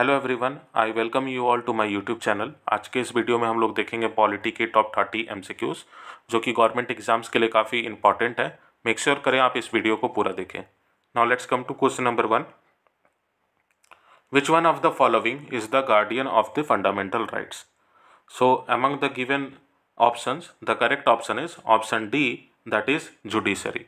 Hello everyone I welcome you all to my YouTube channel आज के इस video में हम लोग देखेंगे पॉलिटी के टॉप थर्टी एम जो कि गवर्नमेंट एग्जाम्स के लिए काफ़ी इंपॉर्टेंट है मेक श्योर sure करें आप इस वीडियो को पूरा देखें now let's come to question number one which one of the following is the guardian of the fundamental rights so among the given option the correct option is option D that is judiciary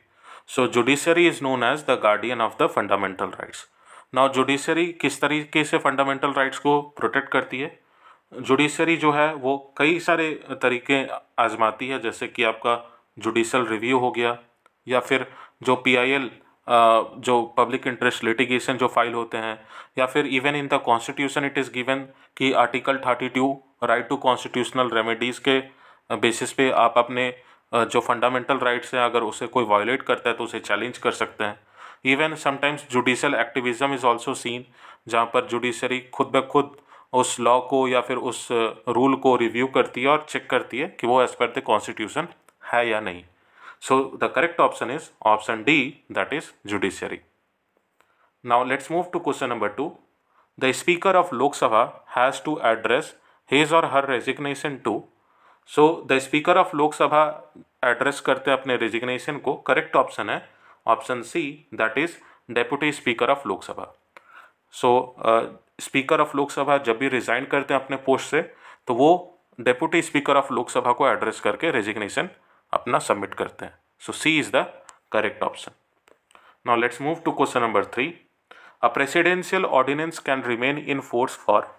so judiciary is known as the guardian of the fundamental rights now judiciary किस तरीके से fundamental rights को protect करती है judiciary जो है वो कई सारे तरीके आजमाती है जैसे कि आपका जुडिशल रिव्यू हो गया या फिर जो पीआईएल जो पब्लिक इंटरेस्ट लिटिगेशन जो फाइल होते हैं या फिर even in the constitution it is given कि article thirty two right to constitutional remedies के बेसिस पे आप अपने जो फंडामेंटल राइट्स हैं अगर उसे कोई वायोलेट करता है तो उसे चैलेंज कर सकते हैं even sometimes judicial activism is also seen जहाँ पर जुडिशरी खुद ब खुद उस लॉ को या फिर उस रूल को रिव्यू करती है और चेक करती है कि वो एज़ पर द कॉन्स्टिट्यूशन है या नहीं so the correct option is option D that is judiciary now let's move to question number two the speaker of Lok Sabha has to address his और her resignation to so the speaker of Lok Sabha address करते हैं अपने resignation को correct option है option C that is deputy speaker of Lok Sabha so speaker of Lok Sabha जब भी resign करते हैं अपने पोस्ट से तो वो डेप्यूटी स्पीकर ऑफ लोकसभा को एड्रेस करके रेजिग्नेशन अपना सबमिट करते हैं so C is the correct option now let's move to question number three a presidential ordinance can remain in force for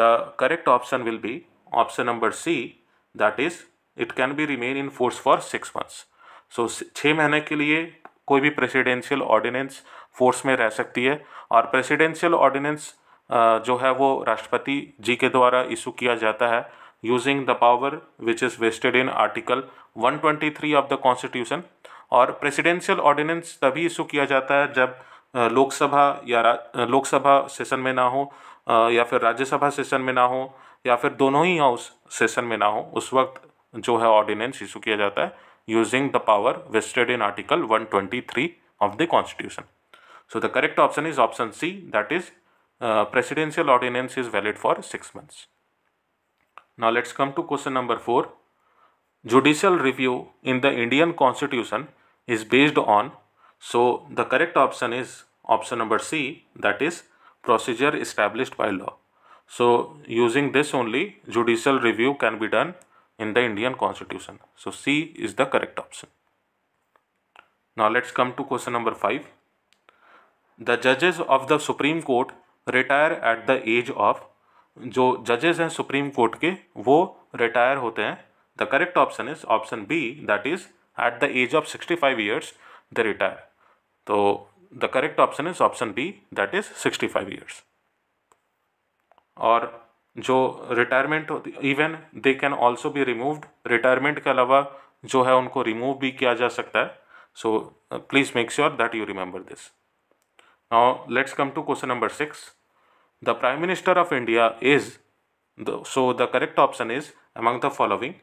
the correct option will be option number C that is it can be remain in force for six months so छः महीने के लिए कोई भी presidential ordinance force में रह सकती है और प्रेसिडेंशियल ऑर्डिनेंस जो है वो राष्ट्रपति जी के द्वारा इशू किया जाता है using the power which is vested in article 123 of the constitution और प्रेसिडेंशियल ऑर्डिनेंस तभी इशू किया जाता है जब लोकसभा या लोकसभा सेशन में ना हो या फिर राज्यसभा सेशन में ना हो या फिर दोनों ही हाउस सेशन में ना हो उस वक्त जो है ऑर्डिनेंस इशू किया जाता है using the power vested in Article 123 of the Constitution. So the correct option is option C, that is, uh, presidential ordinance is valid for six months. Now let's come to question number four. Judicial review in the Indian Constitution is based on, so the correct option is option number C, that is, procedure established by law. So using this only, judicial review can be done in the Indian constitution. So C is the correct option. Now let's come to question number 5. The judges of the Supreme Court retire at the age of जो जजेस हैं supreme court के वो retire होते हैं the correct option is option B that is at the age of sixty five years the retire तो the correct option is option B that is sixty five years और जो retirement even they can also be removed retirement के अलावा जो है उनको remove भी किया जा सकता है so please make sure that you remember this now let's come to question number six the prime minister of India is the so the correct option is among the following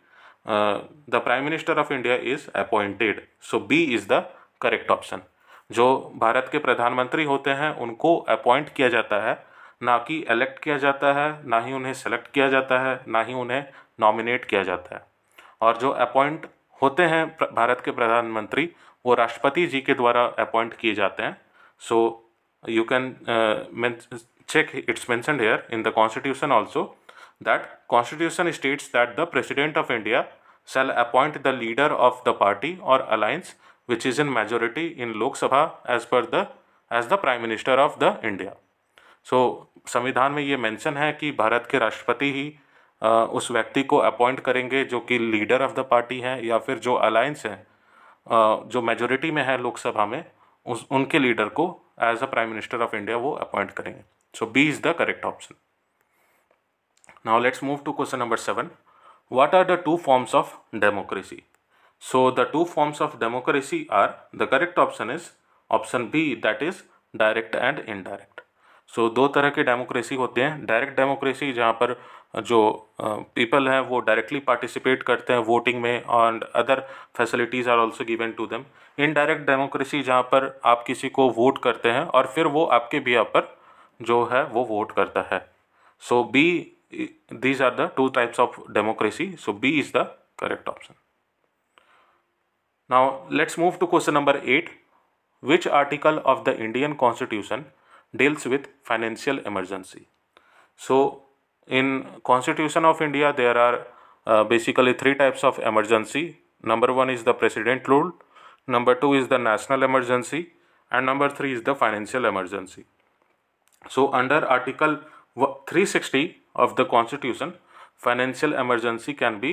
the prime minister of India is appointed so B is the correct option जो भारत के प्रधानमंत्री होते हैं उनको appoint किया जाता है ना कि इलेक्ट किया जाता है ना ही उन्हें सेलेक्ट किया जाता है ना ही उन्हें नॉमिनेट किया जाता है और जो अपॉइंट होते हैं भारत के प्रधानमंत्री वो राष्ट्रपति जी के द्वारा अपॉइंट किए जाते हैं so you can check its mention here in the constitution also that constitution states that the president of India shall appoint the leader of the party और alliance which is in majority in Lok Sabha as per the as the prime minister of the India so so, संविधान में ये mention है कि भारत के राष्ट्रपति ही आ, उस व्यक्ति को अपॉइंट करेंगे जो कि लीडर ऑफ द पार्टी है या फिर जो अलायंस है आ, जो मेजोरिटी में है लोकसभा में उस उनके लीडर को as a prime minister of India वो अपॉइंट करेंगे so B is the correct option now let's move to question number seven what are the two forms of democracy so the two forms of democracy are the correct option is option B that is direct and indirect so दो तरह के democracy होते हैं direct democracy जहाँ पर जो people हैं वो डायरेक्टली पार्टिसिपेट करते हैं वोटिंग में and other facilities are also given to them indirect democracy जहाँ पर आप किसी को वोट करते हैं और फिर वो आपके बिया पर जो है वो वोट करता है so B these are the two types of democracy so B is the correct option now let's move to question number eight which article of the Indian constitution deals with financial emergency so in constitution of india there are uh, basically three types of emergency number one is the president rule number two is the national emergency and number three is the financial emergency so under article 360 of the constitution financial emergency can be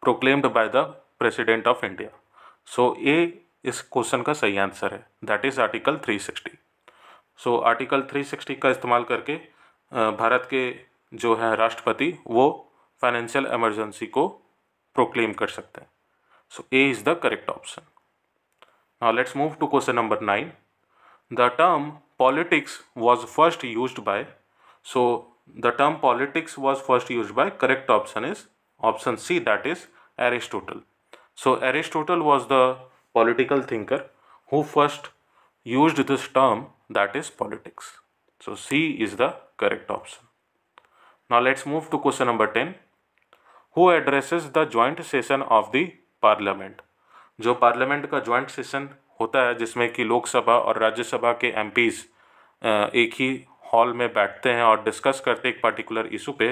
proclaimed by the president of india so a इस question का सही answer है that is article 360 so article 360 का इस्तेमाल करके भारत के जो है राष्ट्रपति वो फाइनेंशियल इमरजेंसी को प्रोक्लेम कर सकते हैं so A is the correct option now let's move to question number nine the term politics was first used by so the term politics was first use by correct option is option C that is Aristotle so Aristotle was the political thinker who first use this term that is politics. So C is the correct option. Now let's move to question number 10. Who addresses the joint session of the parliament? jo parliament ka joint session hota hai jisme ki lok sabha aur rajya sabha ke mps uh, ek hi hall में बैठते हैं और discuss करते एक particular issue पे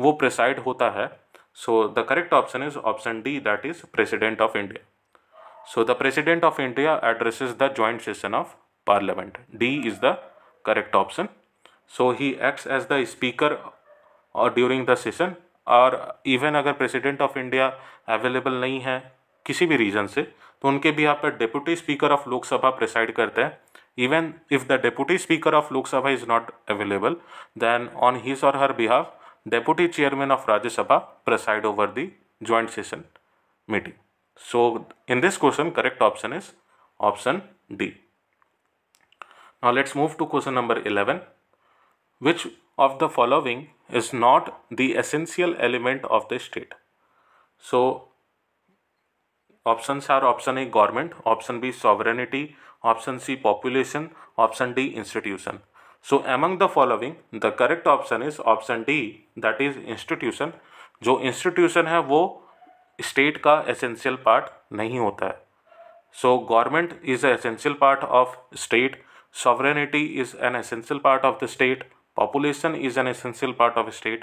वो preside होता है so the correct option is option D that is president of India so the president of India addresses the joint session of parliament. D is the correct option. So he acts as the speaker or uh, during the session और even अगर president of India available नहीं है किसी भी reason से तो उनके भी यहाँ पर deputy speaker of Lok Sabha preside करते हैं even if the deputy speaker of Lok Sabha is not available then on his और her behalf deputy chairman of Rajya Sabha preside over the joint session meeting so in this question correct option is option D Now let's move to question number 11. Which of the following is not the essential element of the state? So options are option A government, option B sovereignty, option C population, option D institution. So among the following the correct option is option D that is institution. जो institution है वो state का essential part नहीं होता है So government is an essential part of state. Sovereignty is an essential part of the state, population is an essential part of state,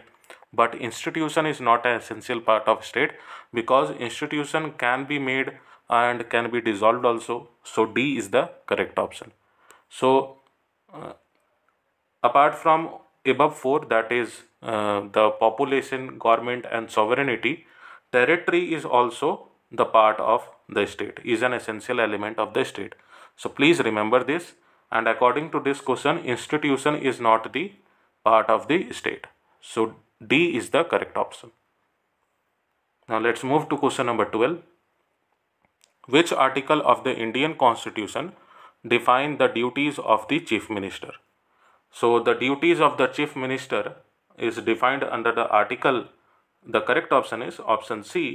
but institution is not an essential part of state because institution can be made and can be dissolved also. So D is the correct option. So uh, apart from above four that is uh, the population, government and sovereignty, territory is also the part of the state, is an essential element of the state. So please remember this and according to this question institution is not the part of the state so D is the correct option now let's move to question number 12 which article of the Indian constitution define the duties of the chief minister so the duties of the chief minister is defined under the article the correct option is option C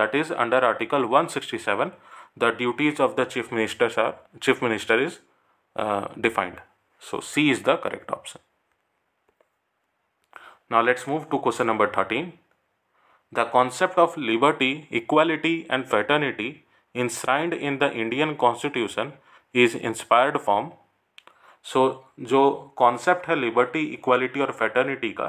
that is under article 167 the duties of the chief minister are chief minister is defined. So C is the correct option. Now let's move to question number 13. The concept of liberty, equality and fraternity enshrined in the Indian constitution is inspired from so, जो concept है liberty, equality और fraternity का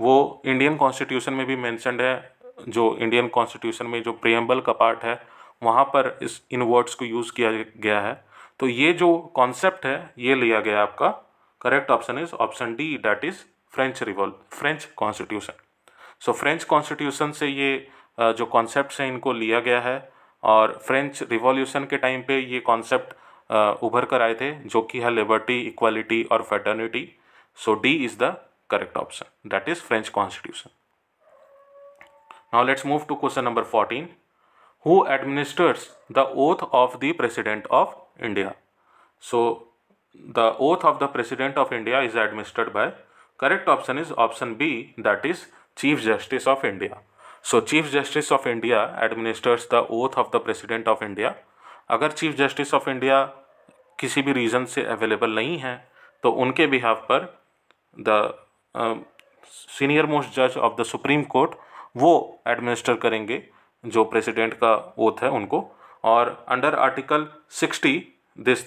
वो Indian constitution में भी mentioned है जो Indian constitution में जो प्रियम्बल का पार्ट है वहाँ पर इस इन वर्ड्स को यूज़ किया गया है तो ये जो कॉन्सेप्ट है ये लिया गया आपका correct option is option D that is French revolve French constitution so French constitution से ये जो कॉन्सेप्ट हैं इनको लिया गया है और फ्रेंच रिवॉल्यूशन के टाइम पे ये कॉन्सेप्ट उभर कर आए थे जो कि है लिबर्टी इक्वालिटी और fraternity so D is the correct option that is French constitution now let's move to question number fourteen who administers the oath of the president of India. So, the oath of the President of India is administered by correct option is option B that is Chief Justice of India. So, Chief Justice of India administers the oath of the President of India. अगर chief justice of India किसी भी reason से available नहीं है तो उनके behalf पर the senior most जज ऑफ द सुप्रीम कोर्ट वो एडमिनिस्टर करेंगे जो प्रेसिडेंट का ओथ है उनको और under article sixty this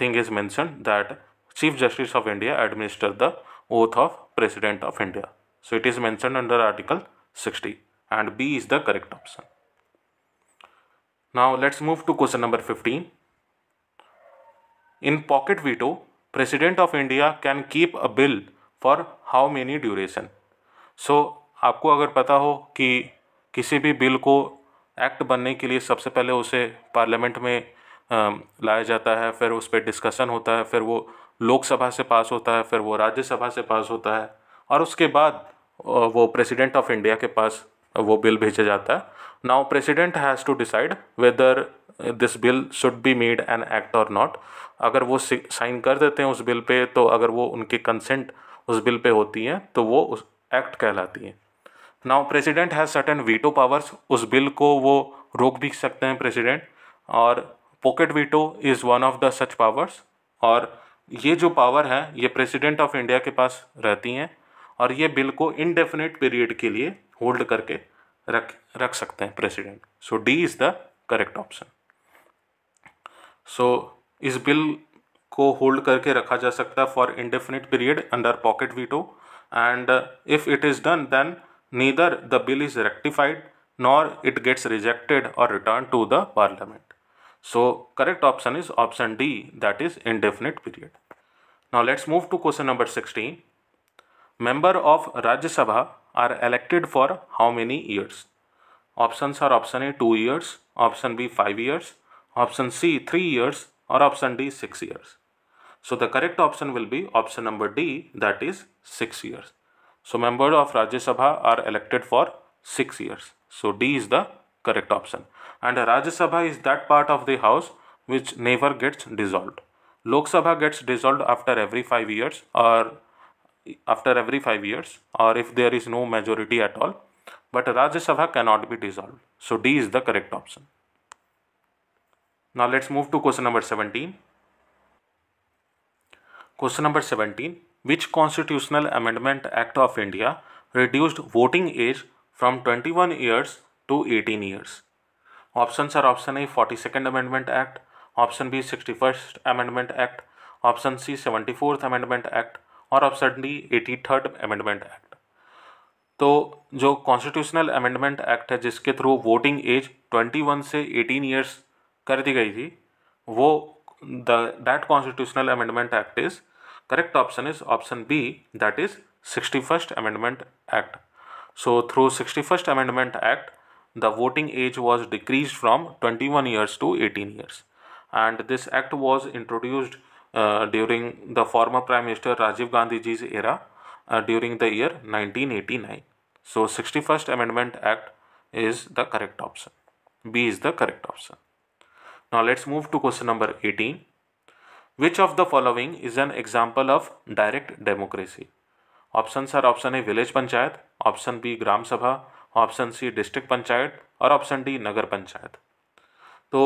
thing is mention that chief justice of India administer the oath of president of India so it is mention under article sixty and B is the correct option now let's move to question number fifteen in pocket veto president of India can keep a bill for how many duration so आपको अगर पता हो कि किसी भी bill को act बनने के लिए सबसे पहले उसे पार्लियामेंट में लाया जाता है फिर उस पर डिस्कशन होता है फिर वो लोकसभा से पास होता है फिर वो राज्यसभा से पास होता है और उसके बाद वो प्रेसिडेंट ऑफ इंडिया के पास वो बिल भेजा जाता है now president has to decide whether this bill should be made an act और नॉट अगर वो साइन कर देते हैं उस बिल पे तो अगर वो उनके कंसेंट उस बिल पे होती हैं तो वो उस एक्ट कहलाती हैं now president has certain veto powers उस बिल को वो रोक भी सकते हैं प्रेसिडेंट और pocket veto is one of the such powers और ये जो पावर है ये प्रेसिडेंट ऑफ इंडिया के पास रहती हैं और ये बिल को इनडेफिनेट पीरियड के लिए होल्ड करके रख रख सकते हैं president so D is the correct option so इस बिल को होल्ड करके रखा जा सकता है for indefinite period under pocket veto and if it is done then neither the bill is rectified nor it gets rejected or returned to the parliament. So correct option is option D that is indefinite period. Now let's move to question number 16. Member of Rajya Sabha are elected for how many years? Options are option A 2 years, option B 5 years, option C 3 years or option D 6 years. So the correct option will be option number D that is 6 years. So members of Rajya Sabha are elected for 6 years. So D is the correct option. And Rajya Sabha is that part of the house which never gets dissolved. Lok Sabha gets dissolved after every 5 years or after every 5 years or if there is no majority at all. But Rajya Sabha cannot be dissolved. So D is the correct option. Now let's move to question number 17. Question number 17. which Constitutional Amendment Act of India reduced voting age from 21 years to 18 years? Options are option A 42nd Amendment Act, option B 61st Amendment Act, option C 74th Amendment Act और option D 83rd Amendment Act. तो जो constitutional amendment act है जिसके through voting age 21 से 18 years कर दी गई थी वो the that constitutional amendment act is Correct option is option B that is 61st Amendment Act. So through 61st Amendment Act, the voting age was decreased from 21 years to 18 years. And this act was introduced uh, during the former Prime Minister Rajiv Gandhiji's era uh, during the year 1989. So 61st Amendment Act is the correct option. B is the correct option. Now let's move to question number 18. Which of the following is an example of direct democracy option sir option A village panchayat option B Gram Sabha option C district panchayat और option D नगर पंचायत तो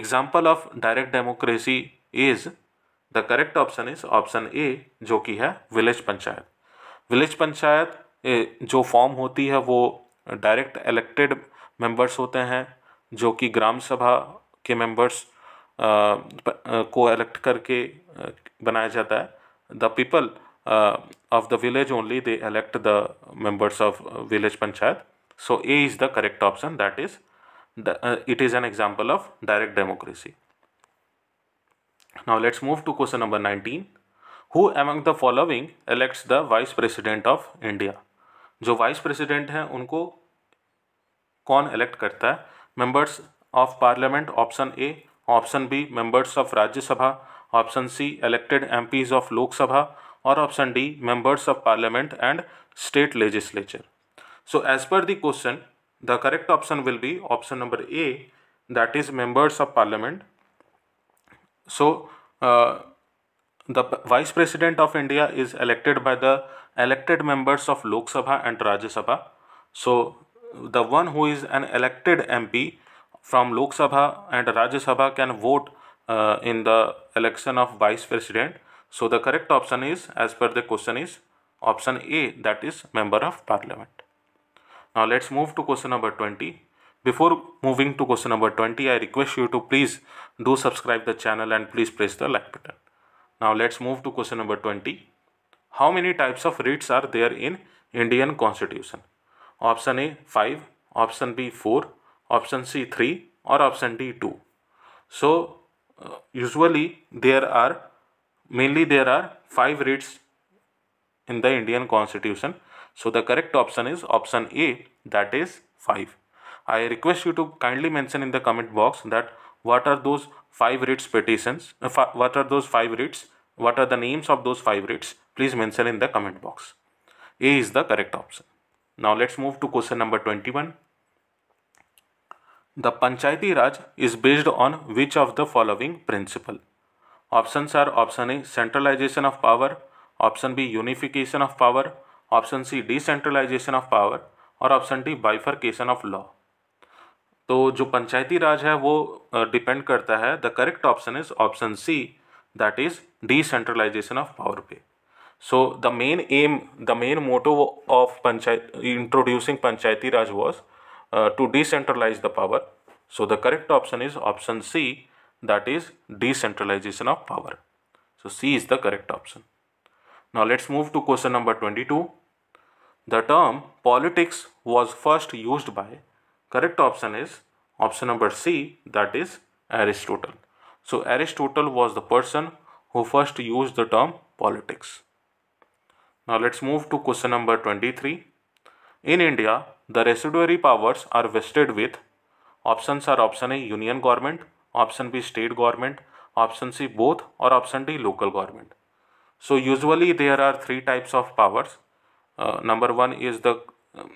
example of direct democracy is the correct option is option A जो कि है village panchayat village panchayat जो form होती है वो direct elected members होते हैं जो कि ग्राम सभा के मेंबर्स को एलेक्ट करके बनाया जाता है the people of the village only they elect the members of village panchayat so A is the correct option that is it is an example of direct democracy now let's move to question number nineteen who among the following elects the vice president of India जो vice president हैं उनको कौन elect करता है members of parliament option A Option B, members of Rajya Sabha. Option C, elected MPs of Lok Sabha. Or option D, members of Parliament and state legislature. So as per the question, the correct option will be option number A, that is members of Parliament. So uh, the Vice President of India is elected by the elected members of Lok Sabha and Rajya Sabha. So the one who is an elected MP from Lok Sabha and Rajya Sabha can vote uh, in the election of vice president. So the correct option is, as per the question is option A, that is member of parliament. Now let's move to question number 20. Before moving to question number 20, I request you to please do subscribe the channel and please press the like button. Now let's move to question number 20. How many types of writs are there in Indian constitution? Option A 5, option B 4, option C 3 or option D 2. So uh, usually there are mainly there are 5 reads in the Indian constitution. So the correct option is option A that is 5. I request you to kindly mention in the comment box that what are those 5 reads petitions, uh, what are those 5 reads, what are the names of those 5 reads, please mention in the comment box. A is the correct option. Now let's move to question number 21. The Panchayati Raj is based on which of the following principle option are option A centralisation of power option B unification of power option C decentralisation of power और option D bifurcation of law तो जो पंचायती राज है वो depend uh, करता है the correct option is option C that is decentralisation of power पे so the main um the main motto of panchayat introducing Panchayati Raj was Uh, to decentralize the power. So the correct option is option C that is decentralization of power. So C is the correct option. Now let's move to question number 22. The term politics was first used by correct option is option number C that is Aristotle. So Aristotle was the person who first used the term politics. Now let's move to question number 23. In India, the residuary powers are vested with options are option A union government, option B state government, option C both or option D local government. So usually there are three types of powers. Uh, number one is the um,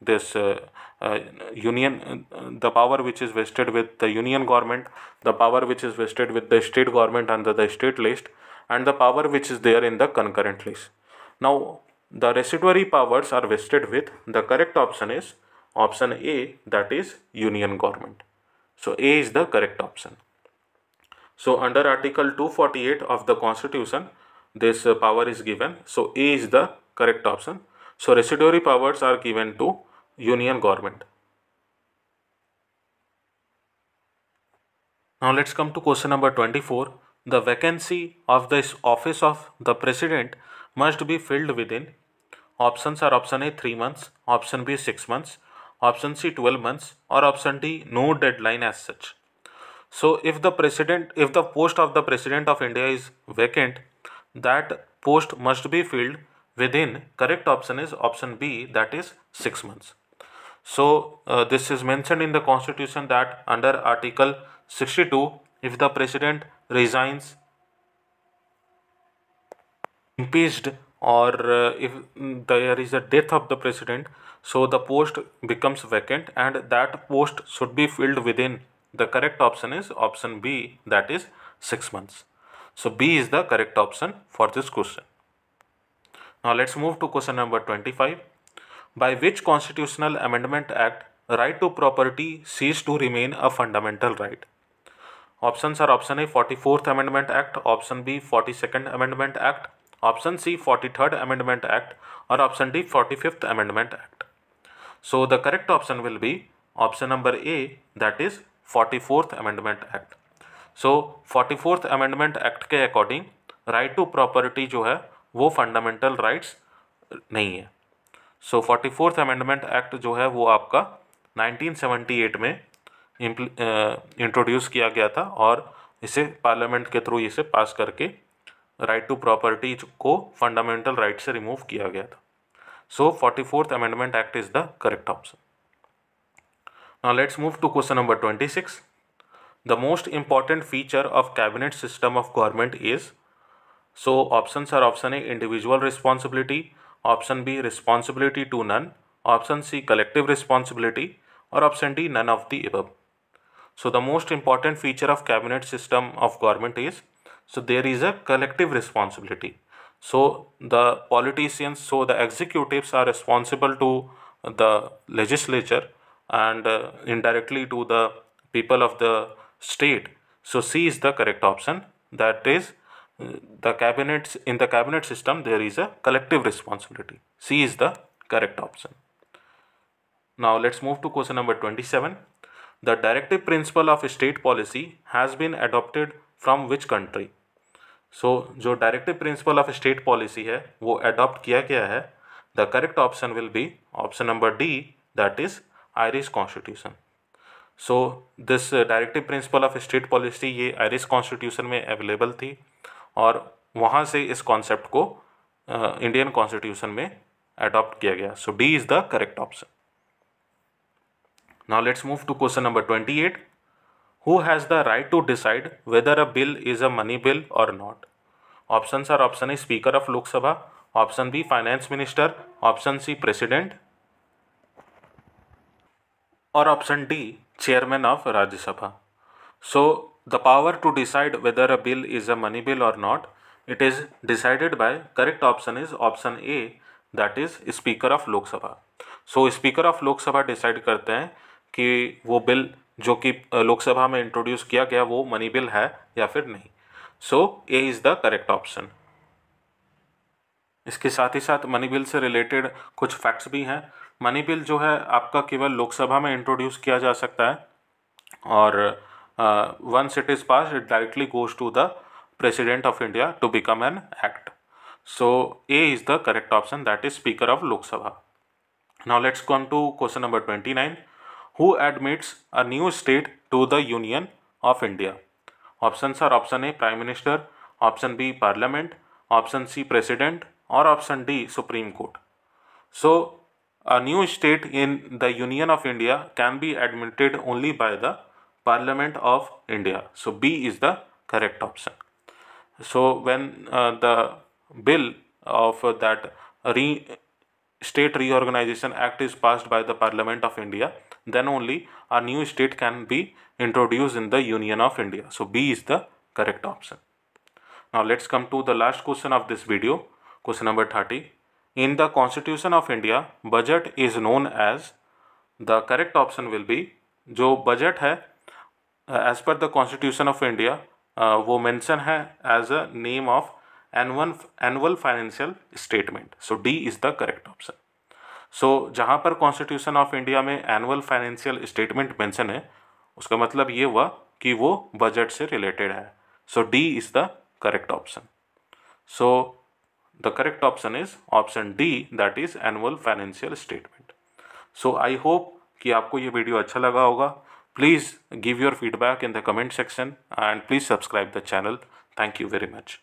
this uh, uh, union uh, the power which is vested with the union government the power which is vested with the state government under the state list and the power which is there in the concurrent list now the residuary powers are vested with the correct option is option A that is union government. So A is the correct option. So under article 248 of the constitution this uh, power is given. So A is the correct option. So residuary powers are given to union government. Now let's come to question number 24. The vacancy of this office of the president must be filled within options are option A 3 months, option B 6 months, option C 12 months or option D no deadline as such. So if the president if the post of the president of India is vacant that post must be filled within correct option is option B that is 6 months. So uh, this is mentioned in the constitution that under article 62 if the president resigns impeached or uh, if there is a death of the president so the post becomes vacant and that post should be filled within the correct option is option b that is 6 months so b is the correct option for this question now let's move to question number 25 by which constitutional amendment act right to property ceased to remain a fundamental right options are option a 44th amendment act option b 42nd amendment act option C forty third amendment act और option D forty fifth amendment act so the correct option will be option number A that is forty fourth amendment act so forty fourth amendment act के according right to property जो है वो fundamental rights नहीं है so forty fourth amendment act जो है वो आपका 1978 में इंट्रोड्यूस किया गया था और इसे पार्लियामेंट के थ्रू इसे पास करके राइट टू प्रॉपर्टी को फंडामेंटल राइट से रिमूव किया गया था so forty fourth amendment act is the correct option now let's move to question number twenty six the most important feature of cabinet system of government is so option are option A individual responsibility option B responsibility to none option C collective responsibility और option D none of the above so the most important feature of cabinet system of government is So there is a collective responsibility. So the politicians, so the executives are responsible to the legislature and uh, indirectly to the people of the state. So C is the correct option. That is the cabinets in the cabinet system there is a collective responsibility. C is the correct option. Now let's move to question number 27. The directive principle of state policy has been adopted from which country so जो directive principle of state policy है वो adopt किया गया है the correct option will be option number D that is Irish constitution so this directive principle of state policy ये Irish constitution में available थी और वहाँ से इस कॉन्सेप्ट को इंडियन uh, कॉन्स्टिट्यूशन में अडॉप्ट किया गया so D is the correct option now let's move to question number twenty eight Who has the right to decide whether a bill is a money bill or not? Options are option A Speaker of Lok Sabha, option B Finance Minister, option C President, or option D Chairman of Rajya Sabha. So, the power to decide whether a bill is a money bill or not, it is decided by correct option is option A that is speaker of Lok Sabha so speaker of Lok Sabha decide करते हैं कि वो bill जो कि लोकसभा में introduce किया गया वो मनी बिल है या फिर नहीं so A is the correct option इसके साथ ही साथ मनी बिल से रिलेटेड कुछ फैक्ट्स भी हैं मनी बिल जो है आपका केवल लोकसभा में इंट्रोड्यूस किया जा सकता है और once it is pass it directly goes to the president of India to become an act so A is the correct option that is speaker of Lok Sabha now let's come to question number twenty nine who admits a new state to the Union of India? Options are option A Prime Minister, option B Parliament, option C President, or option D Supreme Court. So, a new state in the Union of India can be admitted only by the Parliament of India. So, B is the correct option. So, when uh, the bill of uh, that re State Reorganization Act is passed by the Parliament of India, then only a new state can be introduced in the Union of India. So B is the correct option. Now let's come to the last question of this video, question number 30. In the Constitution of India, budget is known as the correct option will be jo budget hai uh, as per the constitution of india uh, wo mention hai as a name of annual annual financial statement so d is the correct option so so, जहाँ पर constitution of India में annual financial statement mention है उसका मतलब ये हुआ कि वो बजट से रिलेटेड है so D is the correct option so the correct option is option D that is annual financial statement so I hope कि आपको ये वीडियो अच्छा लगा होगा please give your feedback in the comment section and please subscribe the channel thank you very much